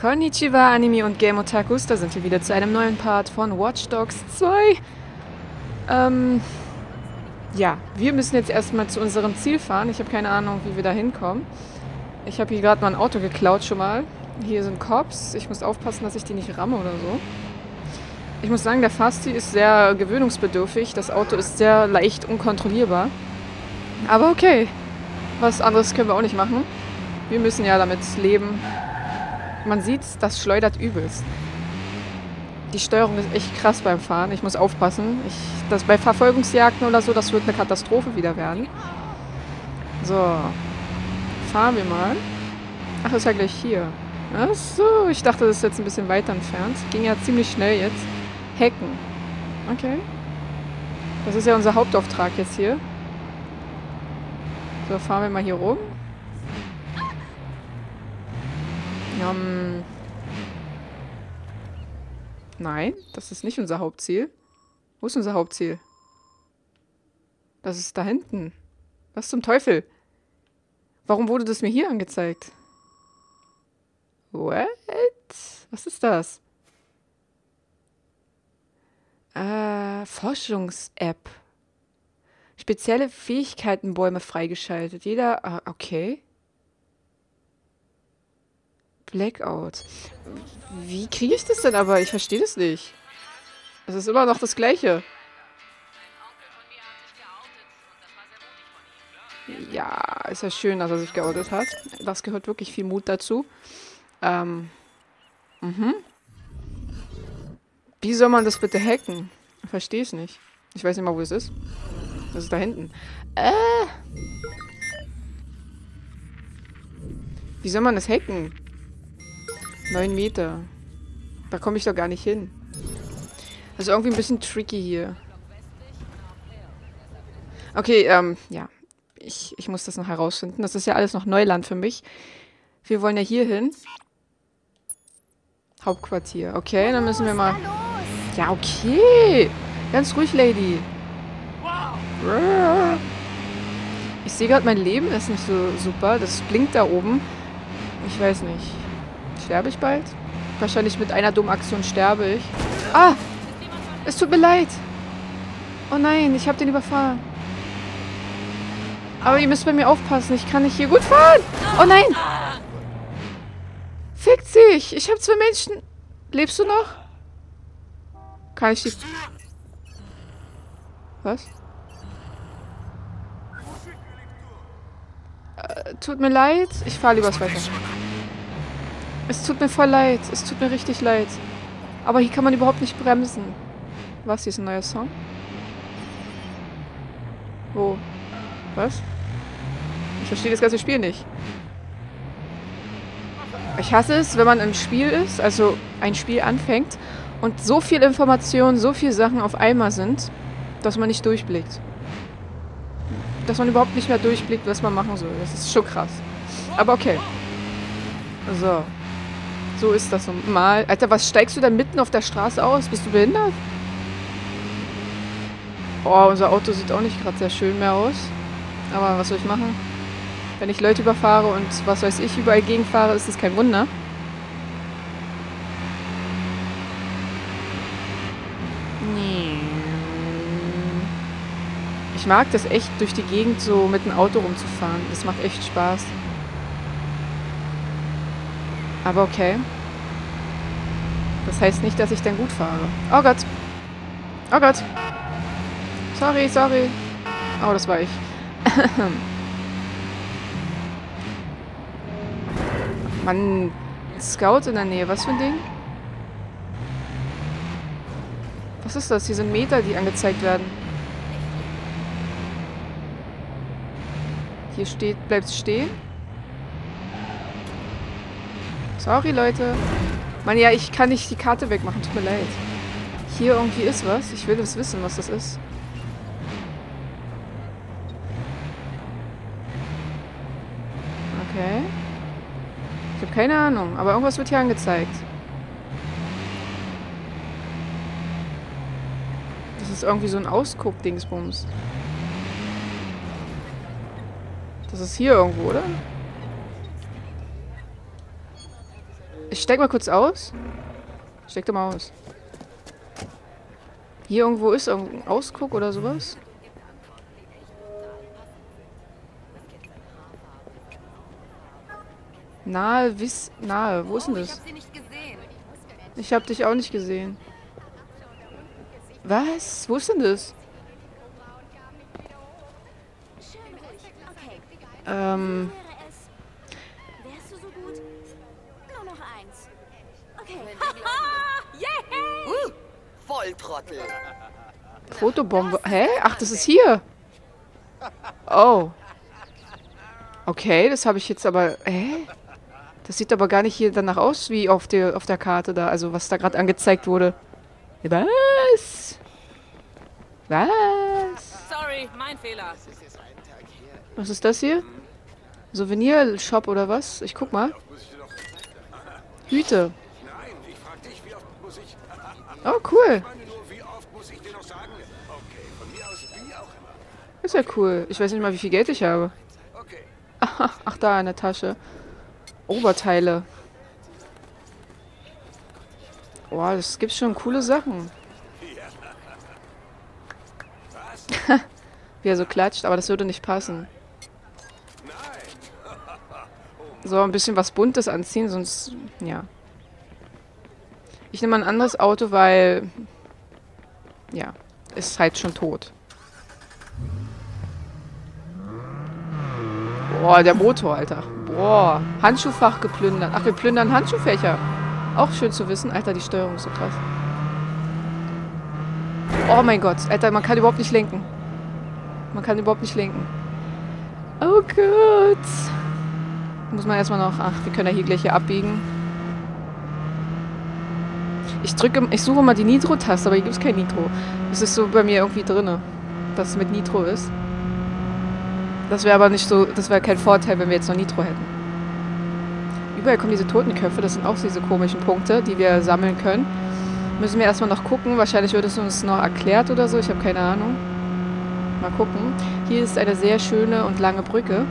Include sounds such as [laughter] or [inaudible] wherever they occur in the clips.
Konnichiwa, Anime und Game Otakus. Da sind wir wieder zu einem neuen Part von Watch Dogs 2. Ähm, ja, wir müssen jetzt erstmal zu unserem Ziel fahren. Ich habe keine Ahnung, wie wir da hinkommen. Ich habe hier gerade mal ein Auto geklaut schon mal. Hier sind Cops. Ich muss aufpassen, dass ich die nicht ramme oder so. Ich muss sagen, der Fasti ist sehr gewöhnungsbedürftig. Das Auto ist sehr leicht unkontrollierbar. Aber okay. Was anderes können wir auch nicht machen. Wir müssen ja damit leben, man sieht, das schleudert übelst. Die Steuerung ist echt krass beim Fahren. Ich muss aufpassen. Ich, das bei Verfolgungsjagden oder so, das wird eine Katastrophe wieder werden. So. Fahren wir mal. Ach, ist ja gleich hier. Ach so, ich dachte, das ist jetzt ein bisschen weiter entfernt. Ging ja ziemlich schnell jetzt. Hacken. Okay. Das ist ja unser Hauptauftrag jetzt hier. So, fahren wir mal hier rum. Ähm. Nein, das ist nicht unser Hauptziel. Wo ist unser Hauptziel? Das ist da hinten. Was zum Teufel? Warum wurde das mir hier angezeigt? What? Was ist das? Äh, Forschungs-App. Spezielle Fähigkeitenbäume freigeschaltet. Jeder. Ah, okay. Blackout. Wie kriege ich das denn aber? Ich verstehe das nicht. Es ist immer noch das Gleiche. Ja, ist ja schön, dass er sich geoutet hat. Das gehört wirklich viel Mut dazu. Ähm. Mhm. Wie soll man das bitte hacken? Ich verstehe es nicht. Ich weiß nicht mal, wo es ist. Das ist da hinten. Äh. Wie soll man das hacken? Neun Meter. Da komme ich doch gar nicht hin. Das ist irgendwie ein bisschen tricky hier. Okay, ähm, ja. Ich, ich muss das noch herausfinden. Das ist ja alles noch Neuland für mich. Wir wollen ja hier hin. Hauptquartier. Okay, dann müssen wir mal... Ja, okay. Ganz ruhig, Lady. Ich sehe gerade, mein Leben ist nicht so super. Das blinkt da oben. Ich weiß nicht. Sterbe ich bald? Wahrscheinlich mit einer dummen Aktion sterbe ich. Ah! Es tut mir leid. Oh nein, ich habe den überfahren. Aber ihr müsst bei mir aufpassen. Ich kann nicht hier gut fahren. Oh nein! Fickt sich! Ich habe zwei Menschen. Lebst du noch? Kann ich die... Was? Äh, tut mir leid. Ich fahre lieber weiter. Es tut mir voll leid. Es tut mir richtig leid. Aber hier kann man überhaupt nicht bremsen. Was? Hier ist ein neuer Song? Wo? Was? Ich verstehe das ganze Spiel nicht. Ich hasse es, wenn man im Spiel ist, also ein Spiel anfängt und so viel Informationen, so viele Sachen auf einmal sind, dass man nicht durchblickt. Dass man überhaupt nicht mehr durchblickt, was man machen soll. Das ist schon krass. Aber okay. So. So ist das normal. Alter, was steigst du da mitten auf der Straße aus? Bist du behindert? Oh, unser Auto sieht auch nicht gerade sehr schön mehr aus. Aber was soll ich machen? Wenn ich Leute überfahre und was weiß ich überall gegenfahre, ist das kein Wunder. Ich mag das echt, durch die Gegend so mit dem Auto rumzufahren. Das macht echt Spaß. Aber okay. Das heißt nicht, dass ich dann gut fahre. Oh Gott. Oh Gott. Sorry, sorry. Oh, das war ich. [laughs] Mann, Scout in der Nähe. Was für ein Ding? Was ist das? Hier sind Meter, die angezeigt werden. Hier steht, bleibt stehen. Sorry, Leute. Mann, ja, ich kann nicht die Karte wegmachen. Tut mir leid. Hier irgendwie ist was. Ich will das wissen, was das ist. Okay. Ich habe keine Ahnung, aber irgendwas wird hier angezeigt. Das ist irgendwie so ein Ausguck-Dingsbums. Das ist hier irgendwo, oder? Ich steig mal kurz aus. Steig doch mal aus. Hier irgendwo ist irgendein Ausguck oder sowas. Nahe, wiss, nahe. Wo ist denn das? Ich hab dich auch nicht gesehen. Was? Wo ist denn das? Ähm. Volltrottel. Fotobombe. Hä? Ach, das ist hier. Oh. Okay, das habe ich jetzt aber... Hä? Das sieht aber gar nicht hier danach aus, wie auf der, auf der Karte da. Also, was da gerade angezeigt wurde. Was? Was? Sorry, mein Fehler. Was ist das hier? Souvenir-Shop oder was? Ich guck mal. Hüte. Auch immer. Ist ja cool. Ich weiß nicht mal, wie viel Geld ich habe. [laughs] Ach, da in der Tasche. Oberteile. Boah, das gibt schon coole Sachen. [laughs] Wie er so klatscht, aber das würde nicht passen. [laughs] So, ein bisschen was Buntes anziehen, sonst... Ja. Ich nehme ein anderes Auto, weil... Ja, ist halt schon tot. Boah, der Motor, Alter. Boah, Handschuhfach geplündert. Ach, wir plündern Handschuhfächer. Auch schön zu wissen. Alter, die Steuerung ist so krass. Oh mein Gott. Alter, man kann überhaupt nicht lenken. Man kann überhaupt nicht lenken. Oh Gott. Muss man erstmal noch... Ach, wir können ja hier gleich hier abbiegen. Ich drücke... Ich suche mal die Nitro-Taste, aber hier gibt es kein Nitro. Es ist so bei mir irgendwie drinne, dass es mit Nitro ist. Das wäre aber nicht so... Das wäre kein Vorteil, wenn wir jetzt noch Nitro hätten. Überall kommen diese Totenköpfe. Das sind auch diese komischen Punkte, die wir sammeln können. Müssen wir erstmal noch gucken. Wahrscheinlich wird es uns noch erklärt oder so. Ich habe keine Ahnung. Mal gucken. Hier ist eine sehr schöne und lange Brücke.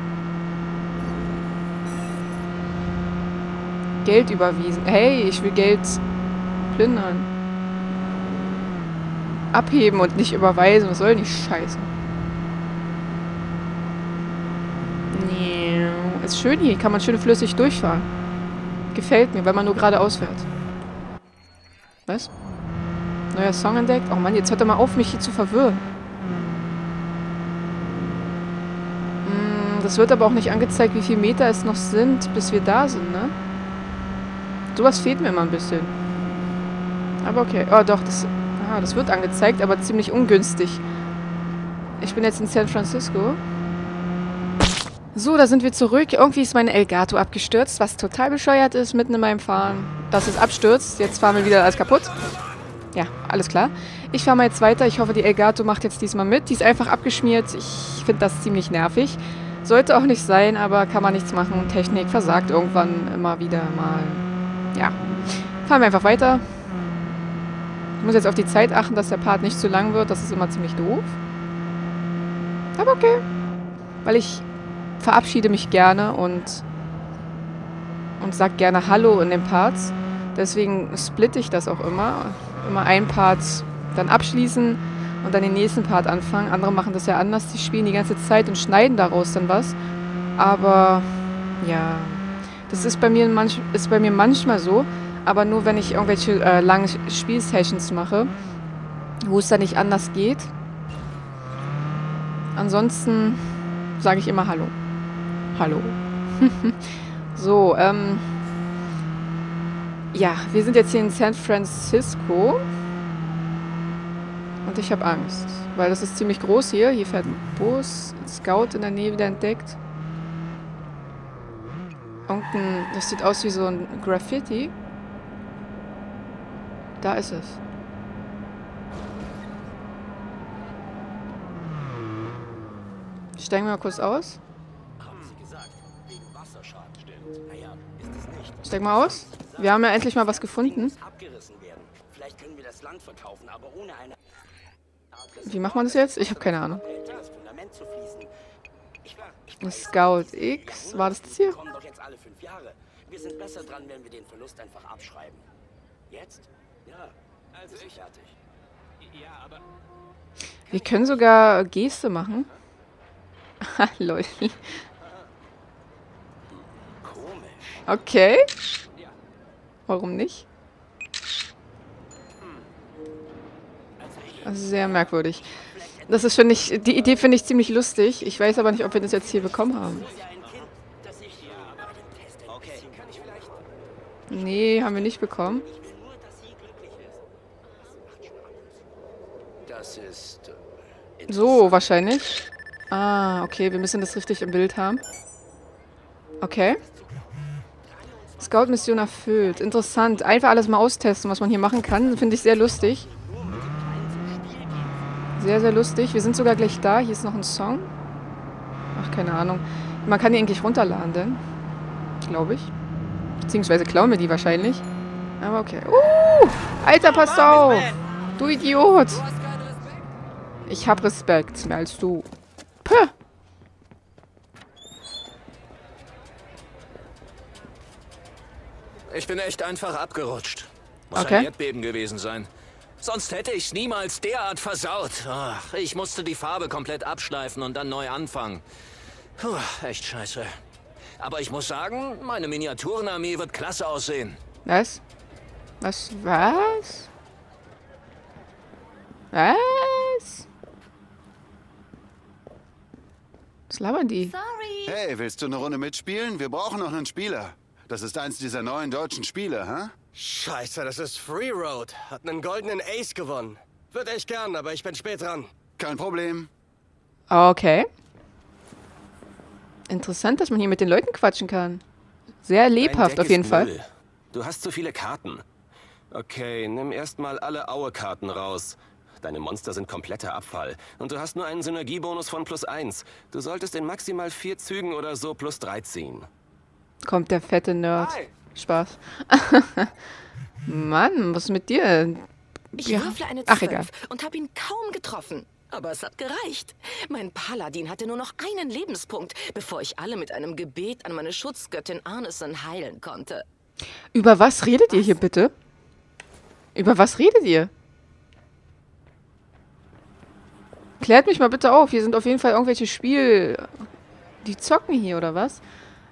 Geld überwiesen. Hey, ich will Geld plündern. Abheben und nicht überweisen. Was soll denn die Scheiße? Nee. Ist schön hier. Kann man schön flüssig durchfahren. Gefällt mir, weil man nur geradeaus fährt. Was? Neuer Song entdeckt? Oh Mann, jetzt hört er mal auf, mich hier zu verwirren. Mm, Das wird aber auch nicht angezeigt, wie viele Meter es noch sind, bis wir da sind, ne? Sowas fehlt mir immer ein bisschen. Aber okay. Oh, doch, das, ah, das wird angezeigt, aber ziemlich ungünstig. Ich bin jetzt in San Francisco. So, da sind wir zurück. Irgendwie ist mein Elgato abgestürzt, was total bescheuert ist mitten in meinem Fahren. Dass es abstürzt. Jetzt fahren wir wieder alles kaputt. Ja, alles klar. Ich fahre mal jetzt weiter. Ich hoffe, die Elgato macht jetzt diesmal mit. Die ist einfach abgeschmiert. Ich finde das ziemlich nervig. Sollte auch nicht sein, aber kann man nichts machen. Technik versagt irgendwann immer wieder mal. Ja. Fahren wir einfach weiter. Ich muss jetzt auf die Zeit achten, dass der Part nicht zu lang wird. Das ist immer ziemlich doof. Aber okay. Weil ich verabschiede mich gerne und, und sag gerne Hallo in den Parts. Deswegen splitte ich das auch immer. Immer einen Part dann abschließen und dann den nächsten Part anfangen. Andere machen das ja anders. Die spielen die ganze Zeit und schneiden daraus dann was. Aber ja, das ist bei mir, manch, ist bei mir manchmal so. Aber nur, wenn ich irgendwelche äh, langen Spielsessions mache, wo es dann nicht anders geht. Ansonsten sage ich immer Hallo. Hallo. [laughs] so, ähm. Ja, wir sind jetzt hier in San Francisco. Und ich habe Angst. Weil das ist ziemlich groß hier. Hier fährt ein Bus. Ein Scout in der Nähe wieder entdeckt. Irgendein. Das sieht aus wie so ein Graffiti. Da ist es. Steigen wir mal kurz aus. Steig mal aus. Wir haben ja endlich mal was gefunden. Wie macht man das jetzt? Ich habe keine Ahnung. Scout X. War das das hier? Wir sind besser dran, wenn wir den Verlust einfach abschreiben. Jetzt? Ja. Also ich fertig. Ja, aber Wir können sogar Geste machen. Ha, [laughs] lol. Komisch. Okay. Warum nicht? Also ich Das ist sehr merkwürdig. Das ist, finde ich, die Idee finde ich ziemlich lustig. Ich weiß aber nicht, ob wir das jetzt hier bekommen haben. Nee, haben wir nicht bekommen. Ich will nur, dass sie glücklich ist. Ist. So, wahrscheinlich. Ah, okay, wir müssen das richtig im Bild haben. Okay. Scout-Mission erfüllt. Interessant. Einfach alles mal austesten, was man hier machen kann. Finde ich sehr lustig. Sehr, sehr lustig. Wir sind sogar gleich da. Hier ist noch ein Song. Ach, keine Ahnung. Man kann die eigentlich runterladen, denn. Glaube ich. Beziehungsweise klauen wir die wahrscheinlich. Aber okay. Uh! Alter, pass auf! Du Idiot! Ich hab Respekt, mehr als du. Puh. ich bin echt einfach abgerutscht. Muss Okay. ein Erdbeben gewesen sein. Sonst hätte ich's niemals derart versaut. Ach, ich musste die Farbe komplett abschleifen und dann neu anfangen. Puh, echt scheiße. Aber ich muss sagen, meine Miniaturenarmee wird klasse aussehen. Was? Was? Was? Was? Was labern die? Sorry. Hey, willst du eine Runde mitspielen? Wir brauchen noch einen Spieler. Das ist eins dieser neuen deutschen Spiele, hä? Scheiße, das ist Free Road. Hat einen goldenen Ace gewonnen. Wird echt gern, aber ich bin spät dran. Kein Problem. Okay. Interessant, dass man hier mit den Leuten quatschen kann. Sehr lebhaft auf jeden Fall. Du hast zu viele Karten. Okay, nimm erstmal alle Aue-Karten raus. Deine Monster sind kompletter Abfall. Und du hast nur einen Synergiebonus von plus 1. Du solltest in maximal vier Zügen oder so plus 3 ziehen. Kommt der fette Nerd. Hi. Spaß. [laughs] Mann, was ist mit dir? Ich Ja. würfle eine Ach, 12 egal. und habe ihn kaum getroffen. Aber es hat gereicht. Mein Paladin hatte nur noch einen Lebenspunkt, bevor ich alle mit einem Gebet an meine Schutzgöttin Arneson heilen konnte. Über was redet ihr hier bitte? Über was redet ihr? Klärt mich mal bitte auf. Hier sind auf jeden Fall irgendwelche Spiel... Die zocken hier, oder was?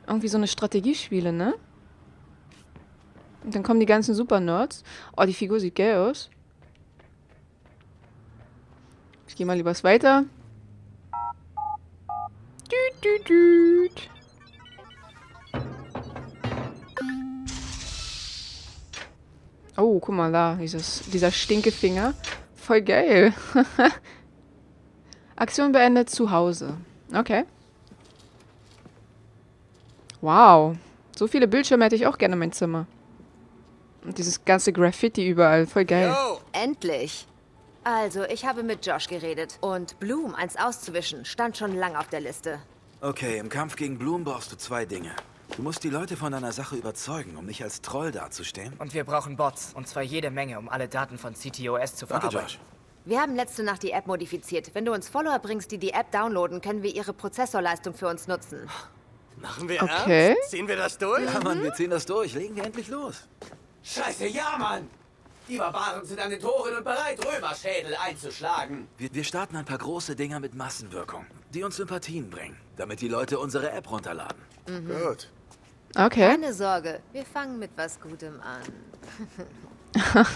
Irgendwie so eine Strategiespiele, ne? Und dann kommen die ganzen Super-Nerds. Oh, die Figur sieht geil aus. Ich gehe mal lieber weiter. Düt, düt, düt. Oh, guck mal da, dieses, dieser Stinkefinger. Voll geil. [laughs] Aktion beendet zu Hause. Okay. Wow. So viele Bildschirme hätte ich auch gerne in mein Zimmer. Und dieses ganze Graffiti überall. Voll geil. Yo! Endlich. Also, ich habe mit Josh geredet. Und Bloom, eins auszuwischen, stand schon lang auf der Liste. Okay, im Kampf gegen Bloom brauchst du zwei Dinge. Du musst die Leute von deiner Sache überzeugen, um nicht als Troll dazustehen. Und wir brauchen Bots. Und zwar jede Menge, um alle Daten von CTOS zu Danke, verarbeiten. Josh. Wir haben letzte Nacht die App modifiziert. Wenn du uns Follower bringst, die die App downloaden, können wir ihre Prozessorleistung für uns nutzen. Machen wir Okay. ernst? Ziehen wir das durch? Ja, Mann, wir ziehen das durch. Legen wir endlich los. Scheiße, ja, Mann! Die Barbaren sind an den Toren und bereit, Römerschädel einzuschlagen. Wir, wir starten ein paar große Dinger mit Massenwirkung, die uns Sympathien bringen, damit die Leute unsere App runterladen. Gut. Okay. Keine Sorge, wir fangen mit was Gutem an.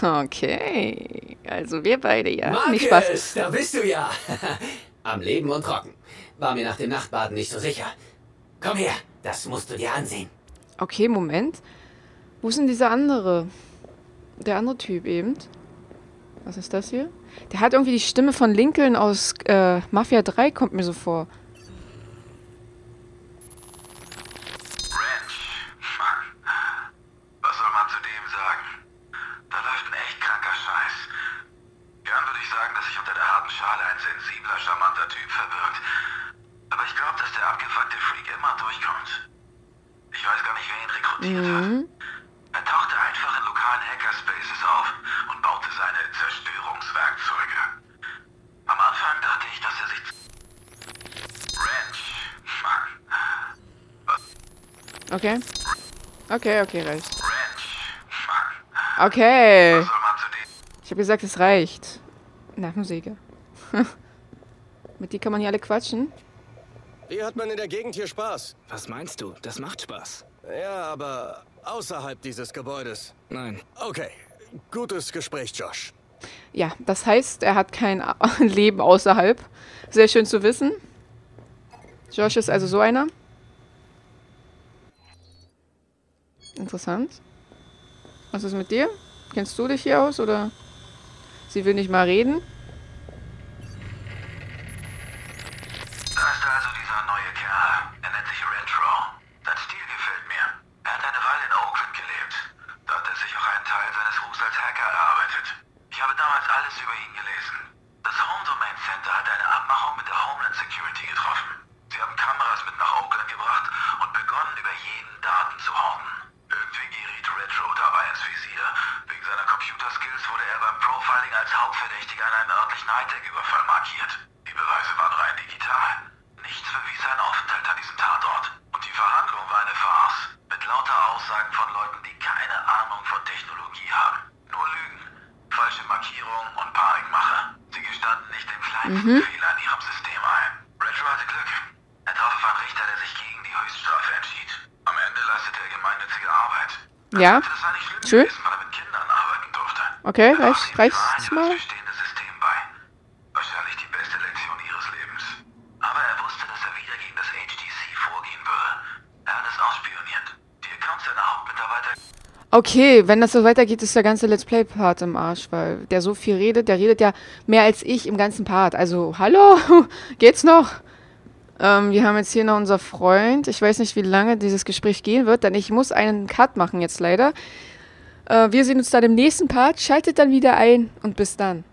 [laughs] [laughs] Okay. Also wir beide, ja. Nicht Spaß. Marcus, da bist du ja. [laughs] Am Leben und trocken. War mir nach dem Nachtbaden nicht so sicher. Komm her, das musst du dir ansehen. Okay, Moment. Wo ist denn dieser andere? Der andere Typ eben. Was ist das hier? Der hat irgendwie die Stimme von Lincoln aus äh, Mafia 3, kommt mir so vor. Was soll man zu dem sagen? Da läuft ein echt kranker Scheiß. Gern würde ich sagen, dass sich unter der harten Schale ein sensibler, charmanter Typ verbirgt. Aber ich glaube, dass der abgefuckte Freak immer durchkommt. Ich weiß gar nicht, wer ihn rekrutiert hat. Er tauchte einfach in lokalen Hackerspaces auf und baute seine Zerstörungswerkzeuge. Am Anfang dachte ich, dass er sich... Ranch, Mann. Okay. Okay, okay, reicht. Okay. Ich habe gesagt, es reicht. Nervensäge. [laughs] Mit die kann man hier alle quatschen. Wie hat man in der Gegend hier Spaß? Was meinst du? Das macht Spaß. Ja, aber außerhalb dieses Gebäudes. Nein. Okay, gutes Gespräch, Josh. Ja, das heißt, er hat kein [laughs] Leben außerhalb. Sehr schön zu wissen. Josh ist also so einer. Interessant. Was ist mit dir? Kennst du dich hier aus, oder? Sie will nicht mal reden. Da ist also dieser neue Kerl. Er nennt sich Retro. Sein Stil gefällt mir. Er hat eine Weile in Oakland gelebt. Da hat er sich auch einen Teil seines Rufs als Hacker erarbeitet. Ich habe damals alles über ihn gelesen. Das Home Domain Center hat eine Abmachung mit der Homeland Security getroffen. Sie haben Kameras mit nach Oakland gebracht und begonnen, über jeden Daten zu horten. Irgendwie geriet Retro dabei ins Visier. Wegen Computerskills wurde er beim Profiling als Hauptverdächtiger in einem örtlichen Hightech-Überfall markiert. Die Beweise waren rein digital. Nichts bewies seinen Aufenthalt an diesem Tatort. Und die Verhandlung war eine Farce. Mit lauter Aussagen von Leuten, die keine Ahnung von Technologie haben. Nur Lügen, falsche Markierungen und Panikmache. Sie gestanden nicht den kleinsten Mhm. Fehler in ihrem System ein. Retro hatte Glück. Er traf auf einen Richter, der sich gegen die Höchststrafe entschied. Am Ende leistete er gemeinnützige Arbeit. Ja. Das war nicht schlimm Schön. gewesen, weil er mit Kindern arbeiten durfte. Okay, reicht, reicht's mal. Okay, wenn das so weitergeht, ist der ganze Let's Play-Part im Arsch, weil der so viel redet, der redet ja mehr als ich im ganzen Part. Also, hallo? [laughs] Geht's noch? Ähm, wir haben jetzt hier noch unser Freund. Ich weiß nicht, wie lange dieses Gespräch gehen wird, denn ich muss einen Cut machen jetzt leider. Äh, wir sehen uns dann im nächsten Part. Schaltet dann wieder ein und bis dann.